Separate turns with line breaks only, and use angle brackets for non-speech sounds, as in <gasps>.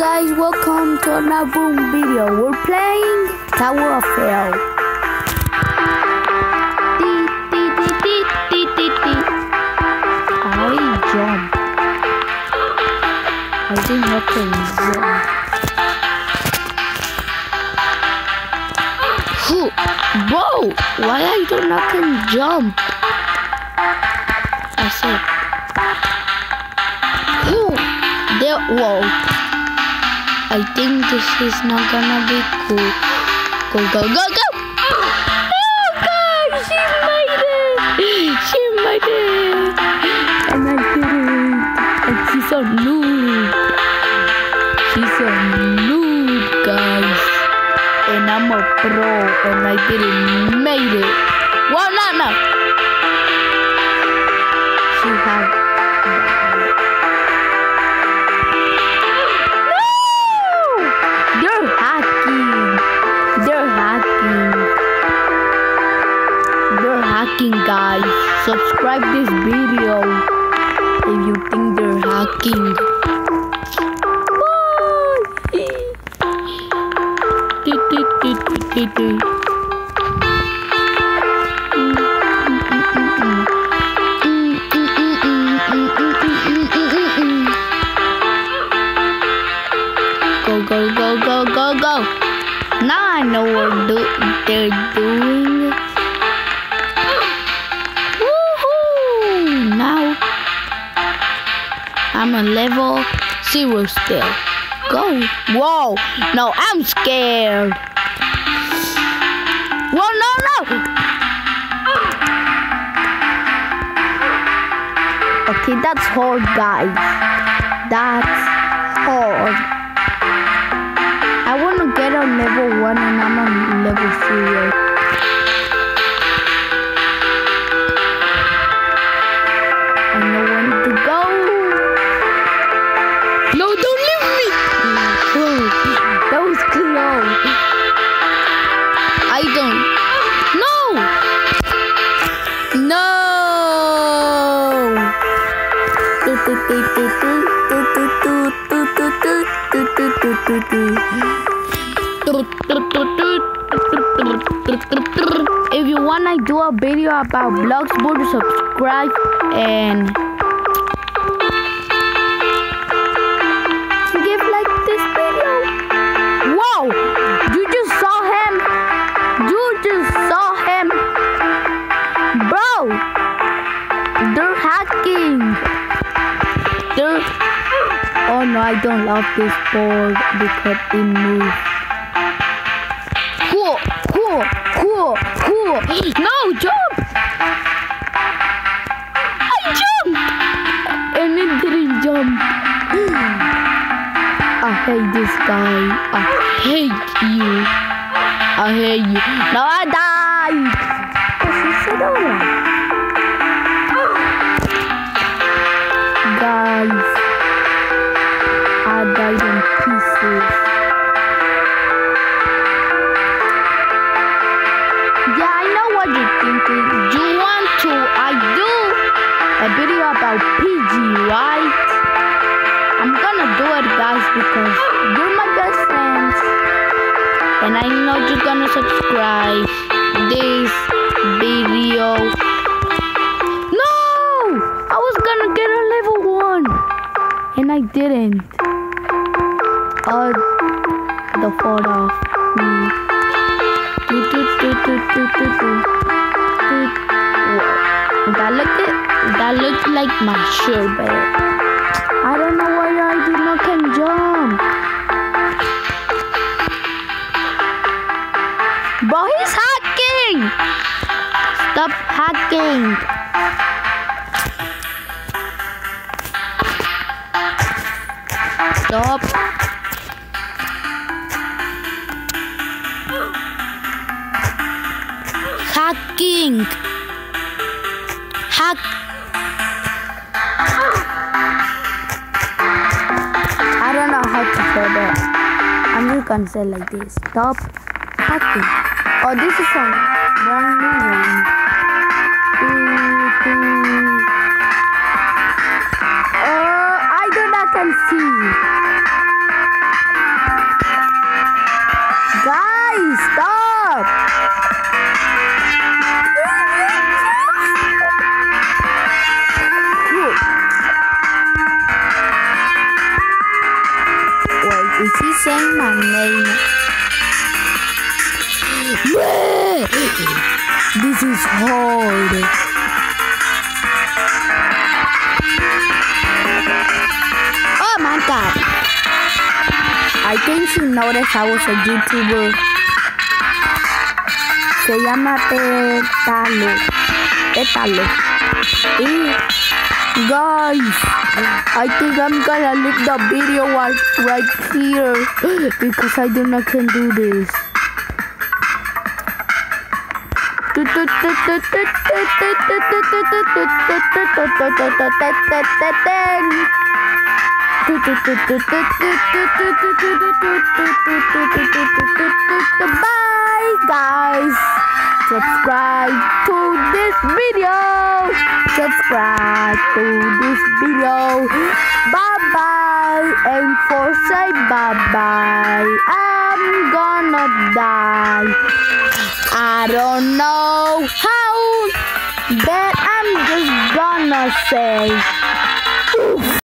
guys, welcome to another video. We're playing Tower of Hell. I jump. I think I can jump. Whoa! Why I don't not can jump? I said. Whoa. I think this is not gonna be cool. Go, go, go, go! Oh, guys, she made it! She made it! And I did it! And she's a noob! She's a noob, guys! And I'm a pro, and I didn't made it! Well, no, no! She had hacking. Go, go, go, go, go, go. Now I know what they're doing. on level zero still. Go. Whoa. No, I'm scared. Whoa, no, no. Okay, that's hard, guys. That's hard. I want to get on level 1 and I'm on level 3. If you wanna do a video about Bloxburg, subscribe and no, I don't love this board because it moves. Cool, cool, cool, cool. No, jump! I jumped! And it didn't jump. I hate this guy. I hate you. I hate you. No, I died. Oh, she said Right? I'm gonna do it, guys, because you're my best friends. And I know you're gonna subscribe this video. No! I was gonna get a level one. And I didn't. Uh, the photo of me. Do, do, do, do, do, do, do. Do. That looked it. That looked like my shirt, but I don't know why I do not can jump. Bro, he's hacking. Stop hacking. Stop. Hacking. Hack. I don't know how to that. I'm just gonna say like this. Stop hacking. Oh, this is a brand new one. Uh, I do not can see. Is he saying my name? This is hard. Oh my god. I think she noticed I was a YouTuber. Se llama Petalo. Petalo. Y guys, I think I'm gonna leave the video right, right here <gasps> because I do not can do this. Bye guys. Subscribe to this video. Subscribe to this video. Bye bye. And for say bye bye. I'm gonna die. I don't know how, but I'm just gonna say.